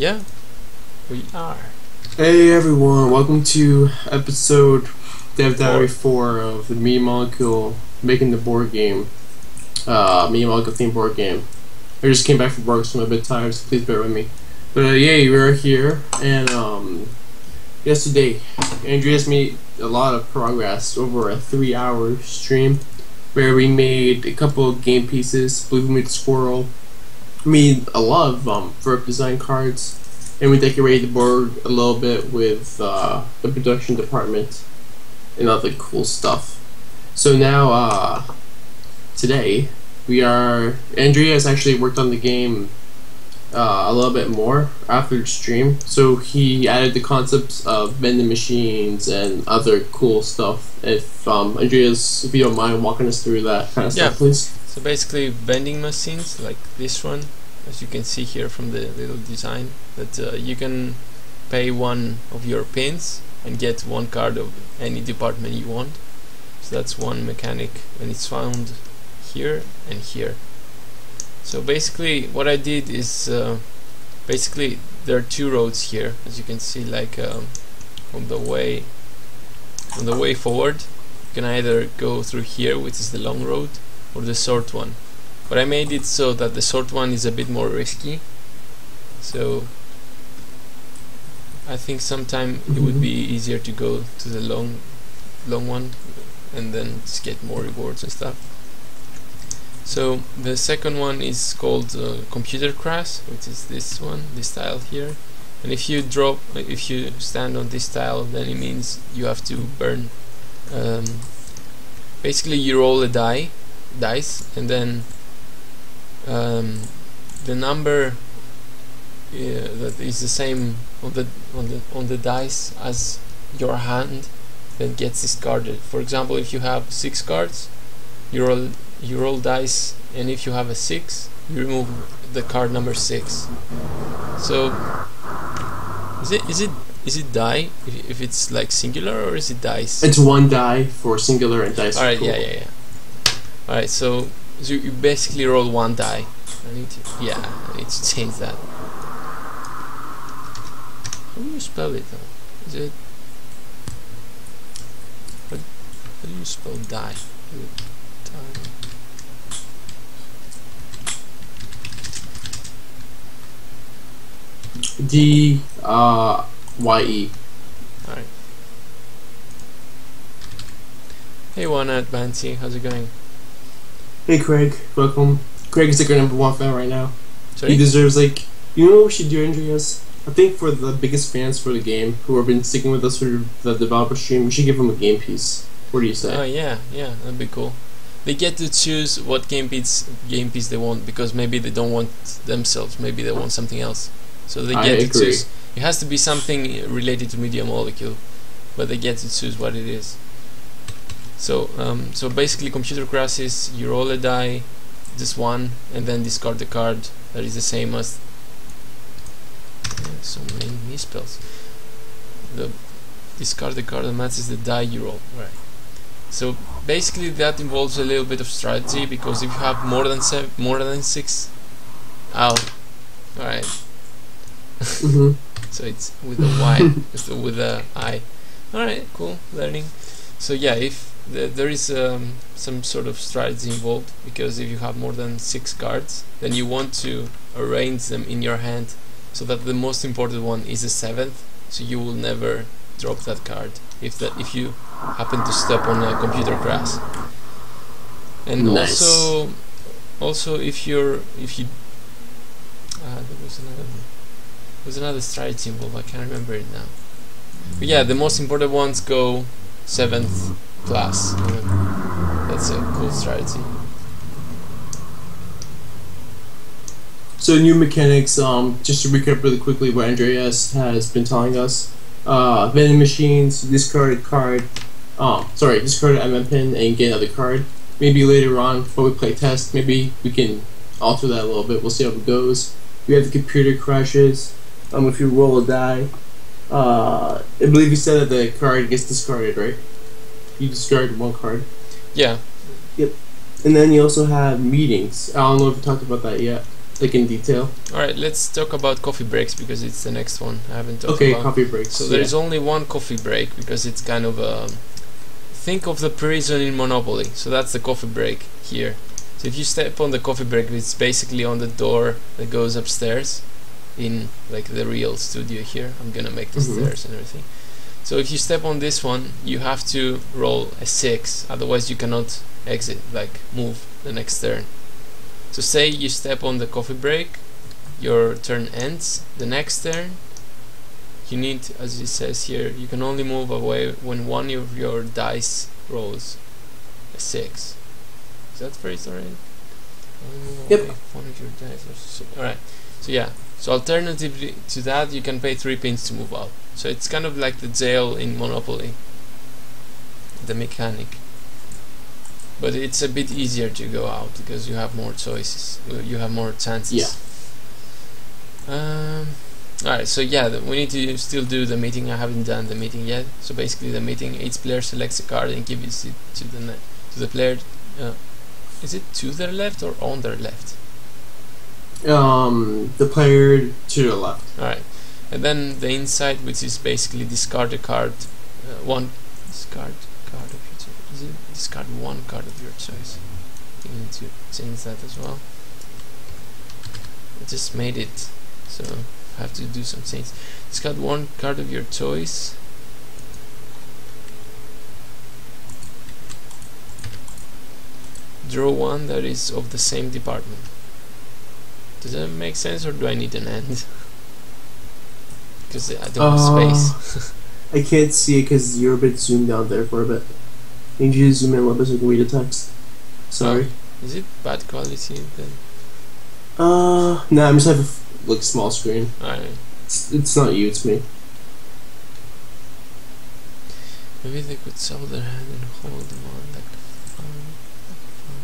Yeah, we are. Hey everyone, welcome to episode Dev Diary 4 of the Media Molecule Making the Board Game. Uh, Media Molecule theme board game. I just came back from work, so I'm a bit tired, so please bear with me. But uh, yeah, we are here, and um, yesterday, Andreas made a lot of progress over a three hour stream where we made a couple of game pieces. Blue believe we made a squirrel, made a lot of um, verb design cards, and we decorated the board a little bit with uh, the production department and other cool stuff. So now, uh, today, we are. Andrea has actually worked on the game uh, a little bit more after the stream. So he added the concepts of vending machines and other cool stuff. If um, Andreas, if you don't mind walking us through that kind of Yeah. stuff, please. Basically, vending machines like this one, as you can see here from the little design, that uh, you can pay one of your pins and get one card of any department you want. So that's one mechanic, and it's found here and here. So basically, what I did is uh, basically there are two roads here, as you can see, like um, on the way on the way forward. You can either go through here, which is the long road, or the short one. But I made it so that the short one is a bit more risky. So I think sometime it would be easier to go to the long long one and then just get more rewards and stuff. So the second one is called uh, computer crash, which is this one, this tile here. And if you drop, if you stand on this tile, then it means you have to burn. Um, basically, you roll a die, dice, and then um, the number uh, that is the same on the on the on the dice as your hand that gets discarded. For example, if you have six cards, you roll you roll dice, and if you have a six, you remove the card number six. So is it is it is it die if, if it's like singular or is it dice? It's one die for singular and dice. All right, for yeah, yeah, yeah. All right, so, so you basically roll one die. I need to, yeah, I need to change that. How do you spell it though? Is it? What? How do you spell die? Die? D uh, Y E. All right. Hey, one at Banty, how's it going? Hey Craig, welcome. Craig is like our number one fan right now. Sorry. He deserves like you know what we should do, Andreas? I think for the biggest fans for the game who have been sticking with us for the developer stream, we should give them a game piece. What do you say? Oh yeah, yeah, that'd be cool. They get to choose what game piece game piece they want because maybe they don't want themselves, maybe they want something else. So they I get to agree. choose. It has to be something related to Media Molecule, but they get to choose what it is. So um, so basically, computer crash is you roll a die, this one, and then discard the card that is the same as. Yeah, so many misspells. The discard the card that matches the die you roll. Right. So basically that involves a little bit of strategy because if you have more than seven, more than six, ow, all right. hmm So it's with a Y, so with a I. All right, cool, learning. So yeah, if the, there is um, some sort of strategy involved, because if you have more than six cards, then you want to arrange them in your hand so that the most important one is the seventh, so you will never drop that card if that if you happen to step on a computer crash. And Nice. also, also if you're if you uh, there was another one. There's another strategy involved. I can't remember it now. But yeah, the most important ones go seventh Uh, That's a cool strategy. So new mechanics. Um, just to recap really quickly, what Andreas has been telling us. Uh, vending machines, discard card. Um, sorry, discard MM pin and get another card. Maybe later on, before we play test, maybe we can alter that a little bit. We'll see how it goes. We have the computer crashes. Um, if you roll a die, uh, I believe you said that the card gets discarded, right? You discard one card. Yeah, Yep. And then you also have meetings. I don't know if you talked about that yet. like in detail? All right, let's talk about coffee breaks because it's the next one I haven't talked Okay, about. coffee breaks. So yeah. there is only one coffee break because it's kind of a think of the prison in Monopoly. So that's the coffee break here. So if you step on the coffee break, it's basically on the door that goes upstairs in like the real studio here. I'm gonna make the Mhm. stairs and everything. So if you step on this one, you have to roll a six, otherwise you cannot exit, like move the next turn. So say you step on the coffee break, your turn ends. The next turn, you need, as it says here, you can only move away when one of your dice rolls a six. Is that phrase move Yep. one of your dice rolls a six. Alright, so yeah. So alternatively to that, you can pay three pins to move out. So it's kind of like the jail in Monopoly, the mechanic. But it's a bit easier to go out because you have more choices. uh, You have more chances. Yeah. Um, Alright, so yeah, we need to still do the meeting. I haven't done the meeting yet. So basically, the meeting, each player selects a card and gives it to the to the player. Uh, is it to their left or on their left? Um the player to the left. Alright, and then the inside, which is basically discard a card, uh, one discard card of your choice. Discard one card of your choice? You need to change that as well. I just made it, so I have to do some things. Discard one card of your choice. Draw one that is of the same department. Does that make sense, or do I need an end? Because I don't have Uh, space. I can't see it because you're a bit zoomed out there for a bit. I Need you to zoom in a little bit so I can read the text. Sorry. Is it bad quality then? Uh, no, I'm just have a like small screen. Alright. It's, it's not you, it's me. Maybe they could sell their hand and hold them on like fun. Like fun.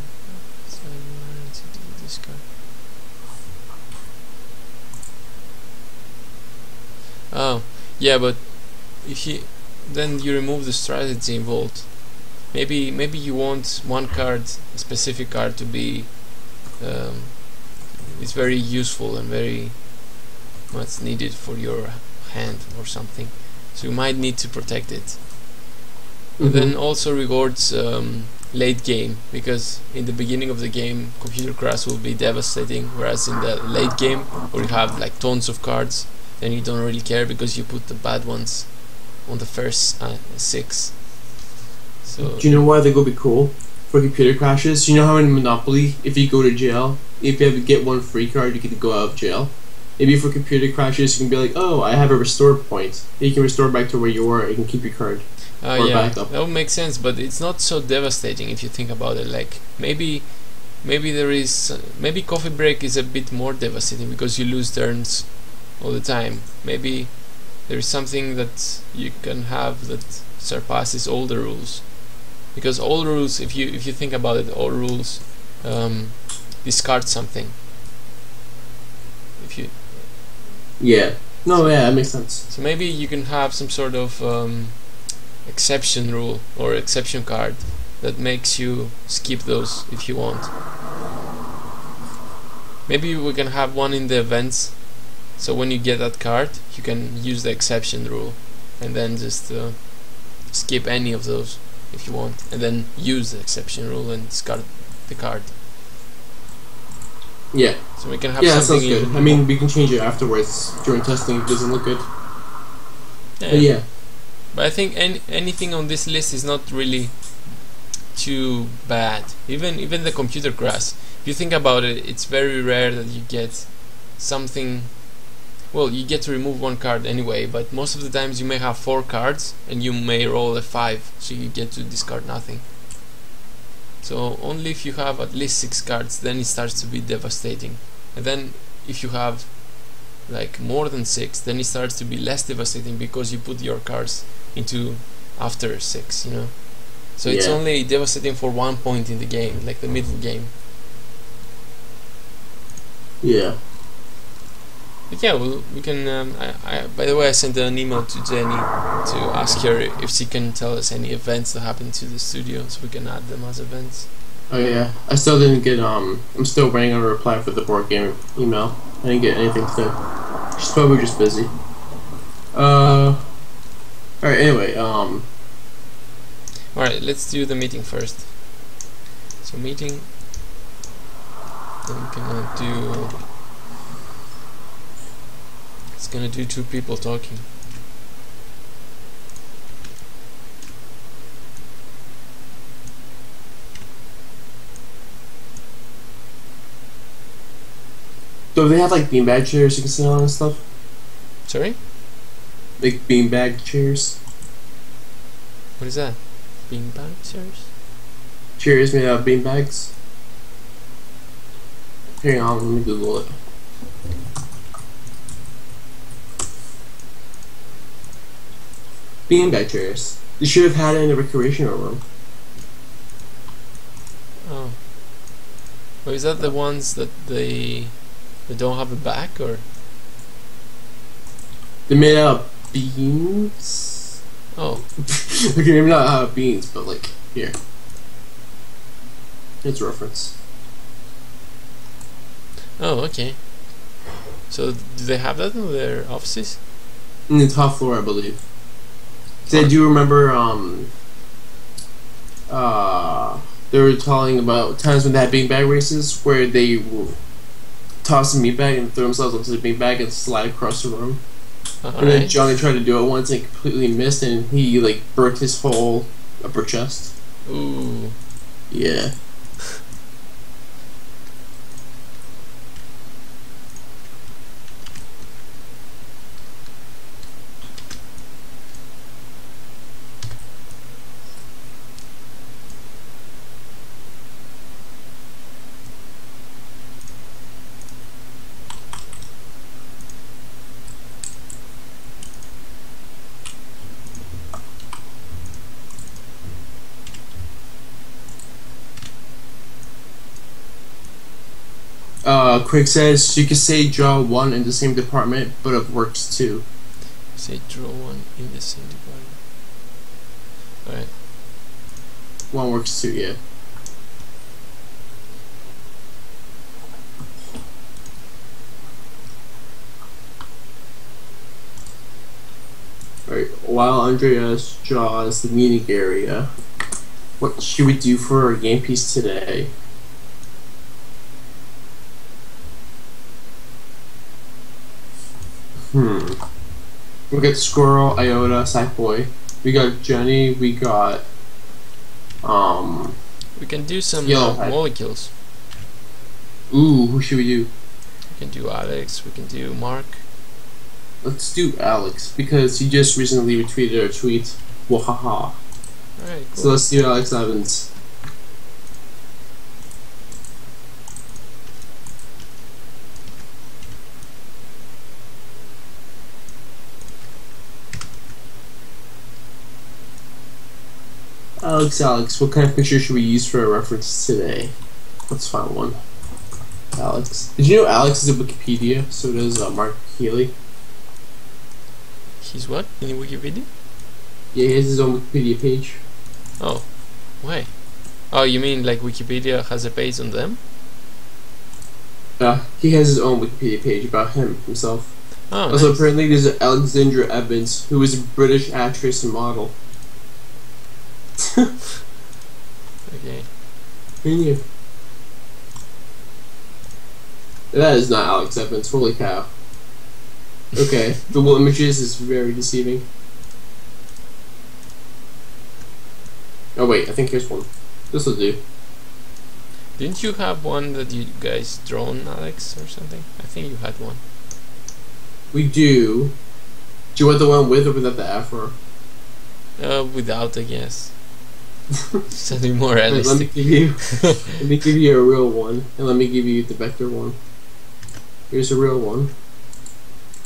So I wanted to do this card. Oh, yeah, but if you then you remove the strategy involved. Maybe maybe you want one card, a specific card, to be um, it's very useful and very much needed for your hand or something. So you might need to protect it. And then Mhm. also rewards um, late game because in the beginning of the game computer crash will be devastating whereas in the late game where you have like tons of cards then you don't really care because you put the bad ones on the first uh, six so Do you know why they go be cool for computer crashes? You know how in Monopoly, if you go to jail, if you have to get one free card, you get to go out of jail. Maybe for computer crashes, you can be like, "Oh, I have a restore point. You can restore back to where you were. You can keep your card." Uh, or yeah, backup. that would make sense, but it's not so devastating if you think about it. Like maybe, maybe there is maybe coffee break is a bit more devastating because you lose turns all the time. Maybe there is something that you can have that surpasses all the rules, because all rules, if you if you think about it, all rules um, discard something. If you Yeah. No, yeah, that makes sense. so maybe you can have some sort of um, exception rule or exception card that makes you skip those if you want. Maybe we can have one in the events, so when you get that card, you can use the exception rule, and then just uh, skip any of those if you want, and then use the exception rule and discard the card. Yeah. So we can have Yeah, something. sounds good. I mean, we can change it afterwards during testing if it doesn't look good. yeah. But yeah. But I think any, anything on this list is not really too bad. Even even the computer crash. If you think about it, it's very rare that you get something. Well, you get to remove one card anyway, but most of the times you may have four cards and you may roll a five, so you get to discard nothing. So only if you have at least six cards, then it starts to be devastating. And then if you have like more than six, then it starts to be less devastating because you put your cards into after six, you know. So it's only devastating for one point in the game, like the middle game. Yeah. But yeah, well, we can. Um, I, I, by the way, I sent an email to Jenny to ask her if she can tell us any events that happened to the studio, so we can add them as events. Oh yeah, I still didn't get um. I'm still waiting on a reply for the board game email. I didn't get anything today. She's probably just busy. Uh. All right. Anyway, um. All right, let's do the meeting first. So meeting. Then we're gonna do. It's gonna do two people talking. Do they have like beanbag chairs you can sit on and stuff? Sorry, Like beanbag chairs? what is that? Beanbag chairs? Chairs made out of beanbags? Hang on, let me Google it. Beanbag chairs. You should have had it in the recreational room. Oh. Oh, is that the ones that they they don't have a back or? They're made out of beans? Oh, okay, maybe not out of beans, but like, here. It's a reference. oh, okay. So do they have that in their offices? In the top floor, I believe. I do remember, um, uh, they were talking about times when they had beanbag races where they will toss a meatbag and throw themselves onto the beanbag and slide across the room. All And then right. Johnny tried to do it once and completely missed, and he like broke his whole upper chest. Ooh. Yeah. Uh, Craig says you could say draw one in the same department, but it works too. Say draw one in the same department. Alright. One works too, yeah. Alright, while Andreas draws the meeting area, what should we do for our game piece today? Hmm. We got Squirrel, Iota, Sackboy. We got Jenny, we got um We can do some uh, molecules. Ooh, who should we do? We can do Alex, we can do Mark. Let's do Alex because he just recently retweeted our tweet. Wahaha. Alright, cool. So let's do Alex Evans. Alex, Alex, what kind of picture should we use for a reference today? Let's find one. Alex. Did you know Alex is a Wikipedia? So does uh, Mark Healey. He's what? In Wikipedia? Yeah, he has his own Wikipedia page. Oh. Why? Oh, you mean like Wikipedia has a page on them? Uh, he has his own Wikipedia page about him himself. Oh, Also, nice. apparently, there's an Alexandra Evans, who is a British actress and model. Okay. Who knew? That is not Alex Evans. Holy cow. Okay, the Images is very deceiving. Oh wait, I think here's one. This will do. Didn't you have one that you guys drawn, Alex, or something? I think you had one. We do. Do you want the one with or without the afro? Uh, without, I guess. Something more Wait, let me give you. let me give you a real one, and let me give you the vector one. Here's a real one.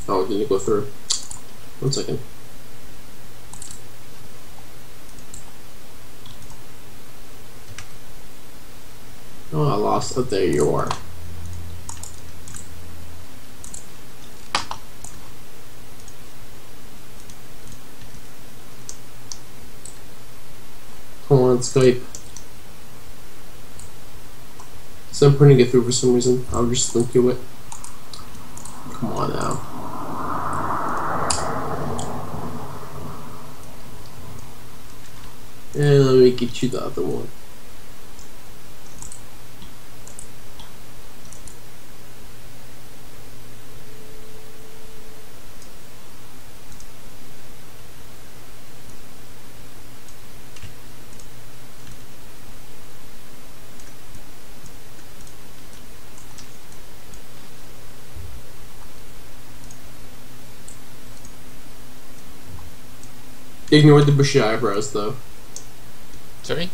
Oh, it didn't go through. One second. Oh, I lost. Oh, there you are. Come on, Skype. So I'm putting it through for some reason. I'll just link you it. Come on now. And let me get you the other one. Ignore the bushy eyebrows, though. Sorry?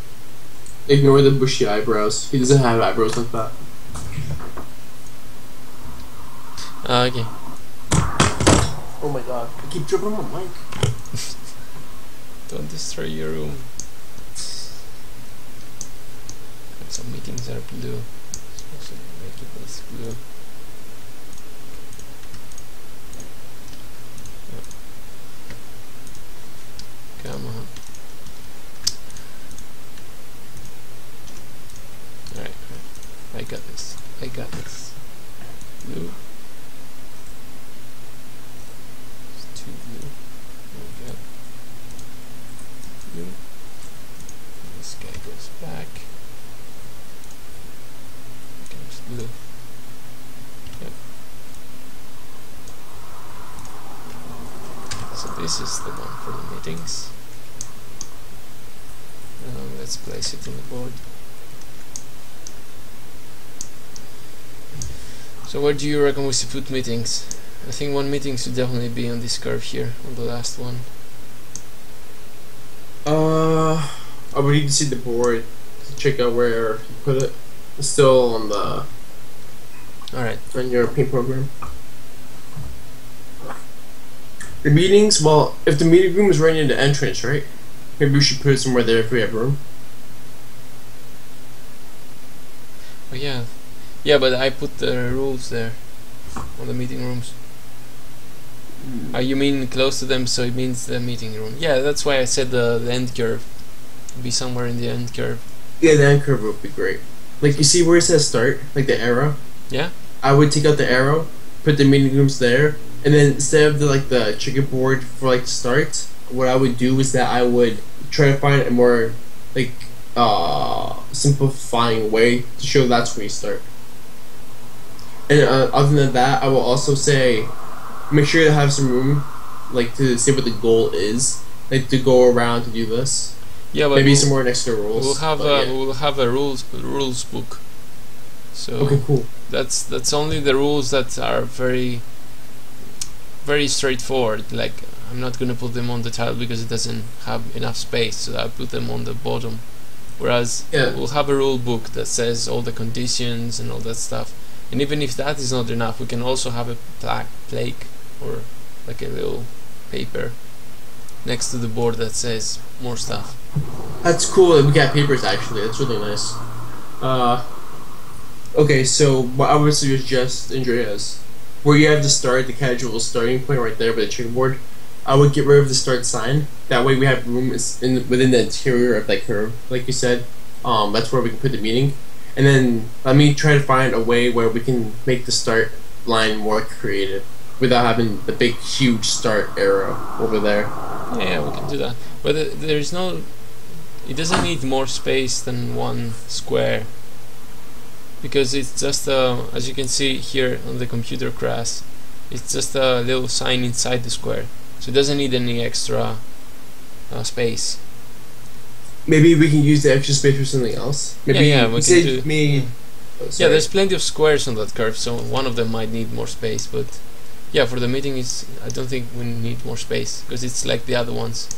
Ignore the bushy eyebrows. He doesn't have eyebrows like that. Uh, okay. Oh my god. I keep tripping on my mic. Don't destroy your room. Some meetings are blue. So make it this blue. Come on. Alright, I got this. I got this. It's too blue. There we go. Blue. This guy goes back. Comes blue. Yep. So this is the one for the meetings. Um, let's place it on the board. So where do you reckon we should put meetings? I think one meeting should definitely be on this curve here, on the last one. Uh, I would need to see the board to check out where you put it. It's still on the Alright, on your paint program. The meetings, well, if the meeting room is right near the entrance, right? Maybe we should put it somewhere there if we have room. oh yeah. Yeah, but I put the rules there, on the meeting rooms. Uh, you mean close to them, so it means the meeting room. Yeah, that's why I said the, the end curve. Be somewhere in the end curve. Yeah, the end curve would be great. Like you see where it says start, like the arrow. Yeah? I would take out the arrow, put the meeting rooms there, and then instead of the like the checkerboard for like start, what I would do is that I would try to find a more like uh simplifying way to show that's where you start. And uh, other than that, I will also say, make sure to have some room, like to say what the goal is, like to go around to do this. Yeah, but Maybe we'll, somewhere next to the rules. we'll have but a yeah. we'll have a rules rules book. So Okay, cool. that's that's only the rules that are very very straightforward. Like I'm not gonna put them on the tile because it doesn't have enough space, so I put them on the bottom. Whereas Yeah. we'll have a rule book that says all the conditions and all that stuff. And even if that is not enough, we can also have a plaque, plaque or like a little paper next to the board that says more stuff. That's cool that we got papers actually. That's really nice. Uh, okay, so what I would suggest, Andreas, where you have the start, the casual starting point right there by the checkerboard, I would get rid of the start sign. That way we have room in within the interior of that curve, like you said. Um, that's where we can put the meeting. And then let me try to find a way where we can make the start line more creative without having the big, huge start arrow over there. Yeah, we can do that. But there is no. It doesn't need more space than one square. Because it's just uh, as you can see here on the computer crash, it's just a little sign inside the square, so it doesn't need any extra uh, space. Maybe we can use the extra space for something else. Maybe yeah, we you can do- me. yeah. Oh, Yeah, there's plenty of squares on that curve, so one of them might need more space. But yeah, for the meeting, is I don't think we need more space because it's like the other ones.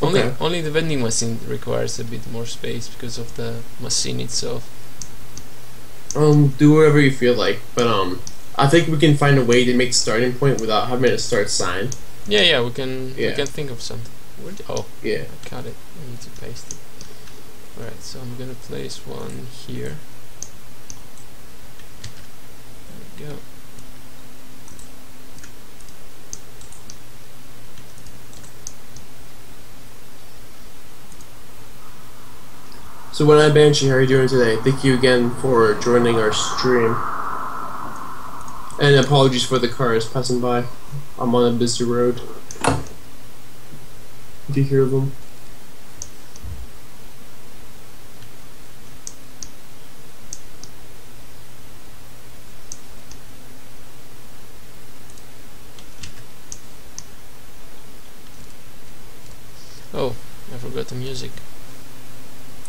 Only Okay. only the vending machine requires a bit more space because of the machine itself. Um, do whatever you feel like, but um, I think we can find a way to make starting point without having a start sign. Yeah, yeah, we can we can think of something. Where oh, Yeah. I got it. I need to paste it. Alright, so I'm gonna place one here. There we go. So when I'm Banshee, how are you doing today? Thank you again for joining our stream. And apologies for the cars passing by. I'm on a busy road. Do you hear them? Oh, I forgot the music.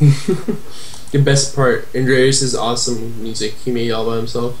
the best part, Andreas is awesome music. He made it all by himself.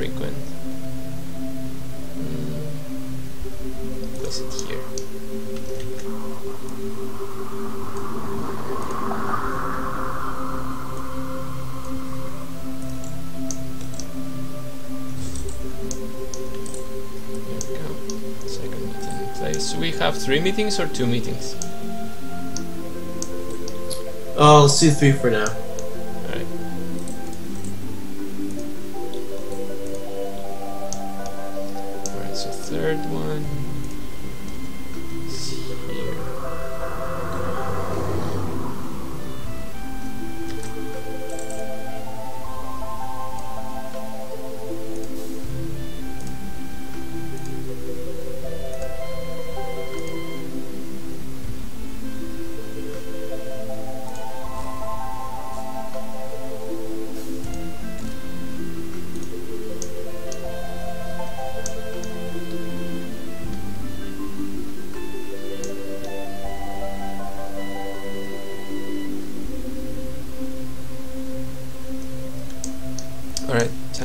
Frequent. Mm, place it here. So we have three meetings or two meetings? Oh, let's do three for now.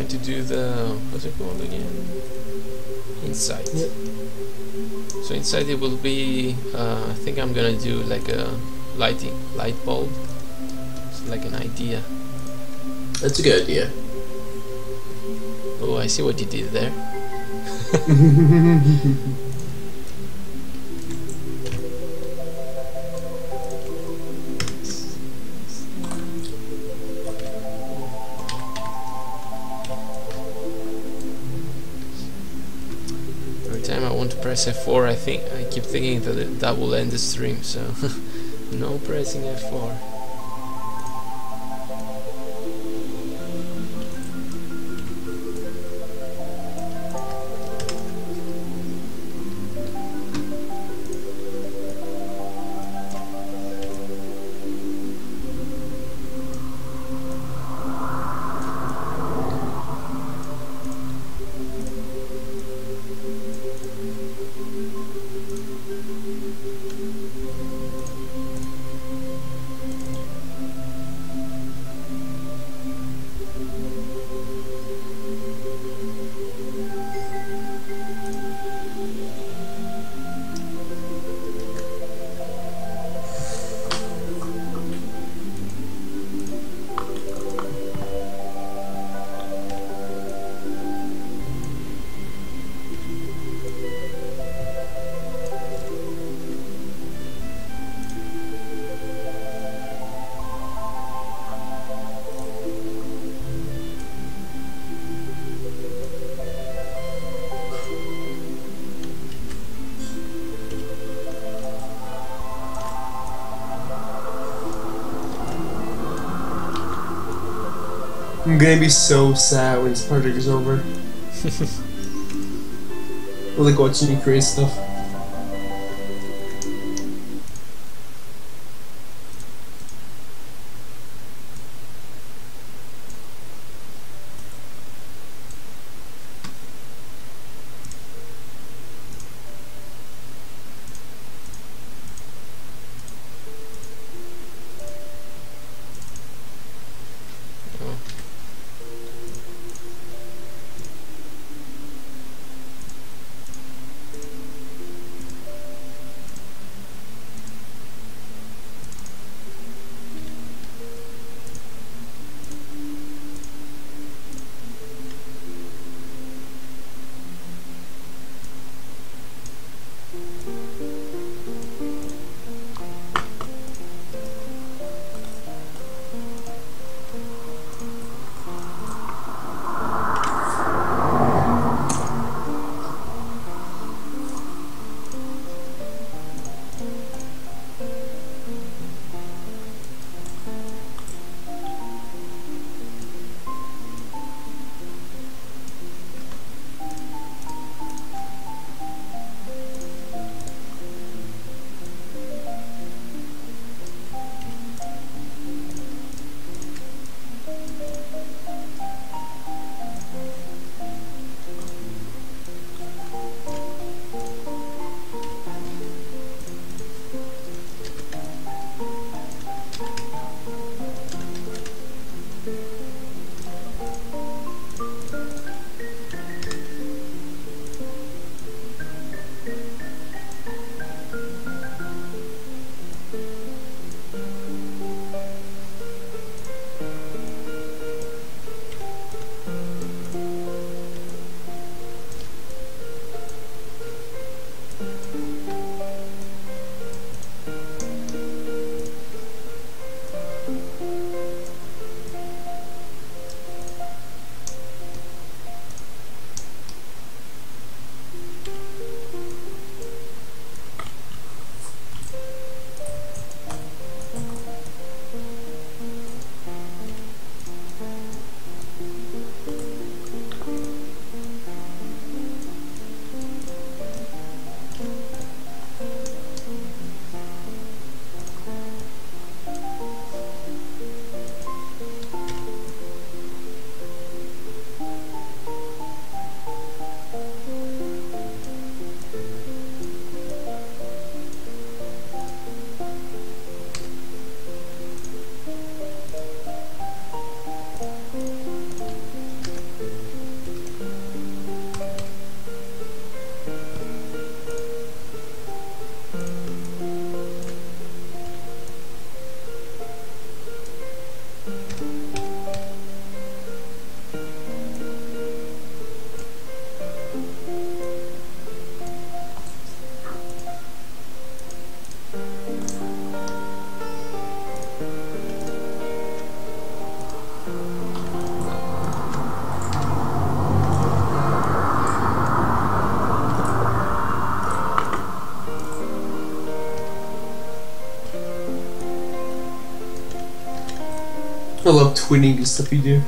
Time to do the what's it called again? Insight. Yep. So inside it will be uh, I think I'm gonna do like a lighting light bulb. It's like an idea. That's a good idea. Oh I see what you did there. press F4 I think I keep thinking that that will end the stream so no pressing F4. I'm gonna be so sad when this project is over. I like watching you create stuff. I love twinning the stuff you do.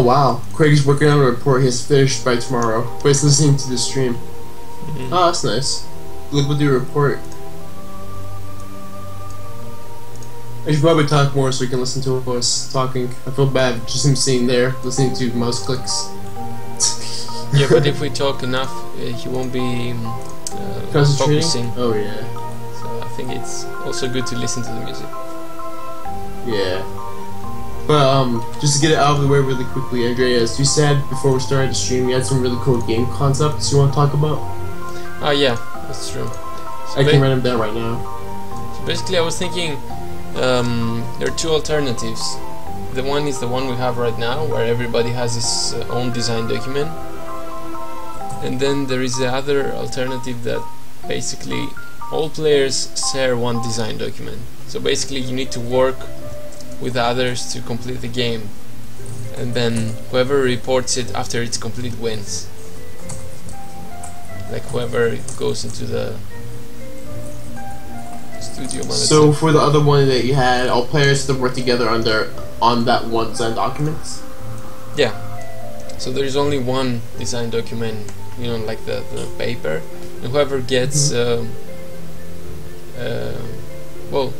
Oh wow, Craig is working on a report he has finished by tomorrow, but he's listening to the stream. Mhm. Oh, that's nice. Look with your report. I should probably talk more so you can listen to us talking. I feel bad just him sitting there listening to mouse clicks. yeah, but if we talk enough, uh, he won't be um, uh, focusing. Oh yeah, So I think it's also good to listen to the music. yeah. But um, just to get it out of the way really quickly, Andreas, you said before we started the stream you had some really cool game concepts you want to talk about. Oh yeah, that's true. So I can write them down right now. So basically, I was thinking um, there are two alternatives. The one is the one we have right now, where everybody has his uh, own design document, and then there is the other alternative that basically all players share one design document. So basically, you need to work with others to complete the game, and then whoever reports it after it's complete wins. Like whoever goes into the studio. So for the other one that you had, all players to work together on their on that one design document. Yeah. So there is only one design document, you know, like the, the paper, and whoever gets, um, uh, well,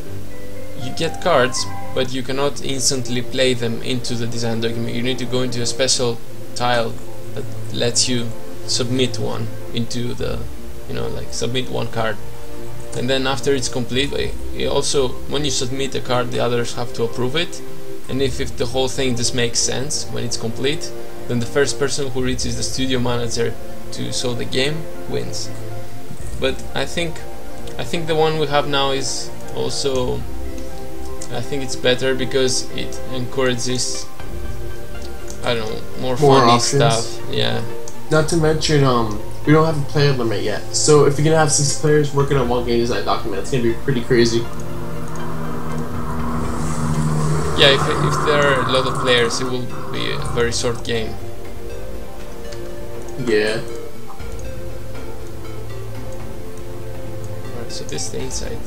you get cards, but you cannot instantly play them into the design document. You need to go into a special tile that lets you submit one into the, you know, like submit one card. And then after it's complete, eh, eh, also when you submit a card, the others have to approve it. And if, if the whole thing just makes sense when it's complete, then the first person who reaches the studio manager to show the game wins. But I think I think the one we have now is also I think it's better because it encourages I don't know more, More funny options. stuff. Yeah. Not to mention, um, we don't have a player limit yet. So if you're gonna have six players working on one game design document, it's gonna be pretty crazy. Yeah, if, if there are a lot of players, it will be a very short game. Yeah. Alright, so this is the inside.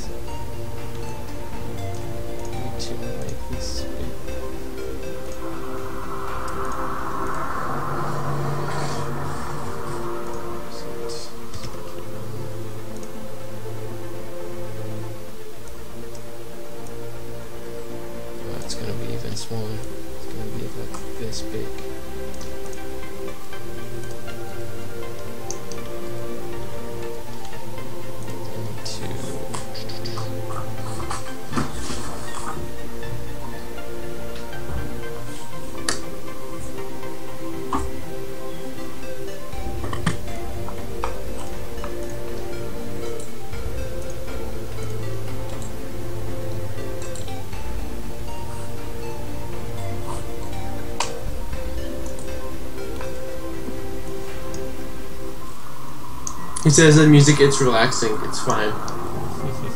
He says that music it's relaxing. It's fine.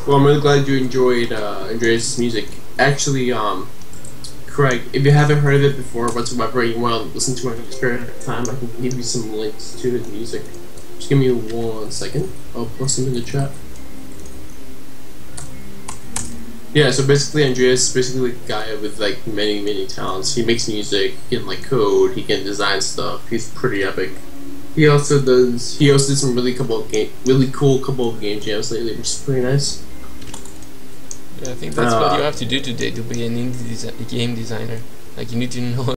Well, I'm really glad you enjoyed uh, Andreas' music. Actually, um, Craig, if you haven't heard of it before whatsoever, you want to listen to it your spare time, I can give you some links to his music. Just give me one second. I'll post them in the chat. Yeah, so basically Andreas is basically a guy with like many, many talents. He makes music, he can like code, he can design stuff. He's pretty epic. He also does. He also did some really cool game, really cool couple of game jams lately, which is pretty nice. Yeah, I think that's what Uh, you have to do today to be an indie desi- game designer. Like you need to know